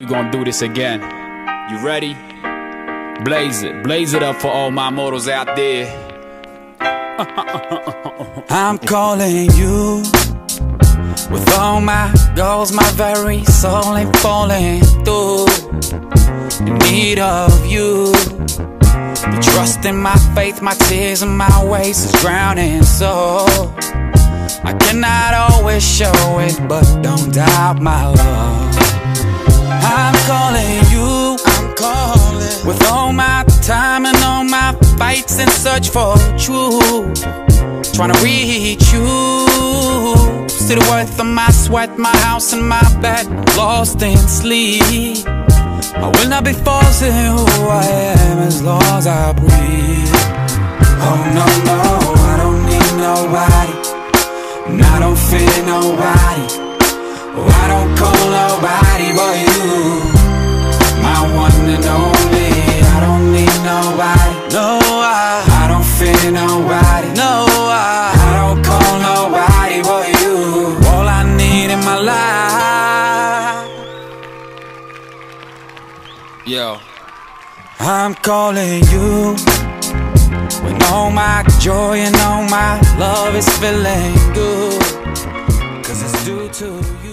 We gonna do this again. You ready? Blaze it, blaze it up for all my mortals out there. I'm calling you with all my goals, my very soul ain't falling through. In need of you. The trust in my faith, my tears and my ways is drowning. So I cannot always show it, but don't doubt my love. I'm calling you. I'm calling with all my time and all my fights and search for truth. Trying to reach you. See the worth of my sweat, my house and my bed. Lost in sleep. I will not be forcing who I am as long as I breathe. Oh no, no, I don't need nobody. And I don't fear nobody. Oh, I don't call nobody but you. My one and only. I don't need nobody. No, I, I don't fear nobody. No, I, I don't call nobody but you. All I need in my life. Yo. I'm calling you when all my joy and all my love is feeling good. Cause it's due to you.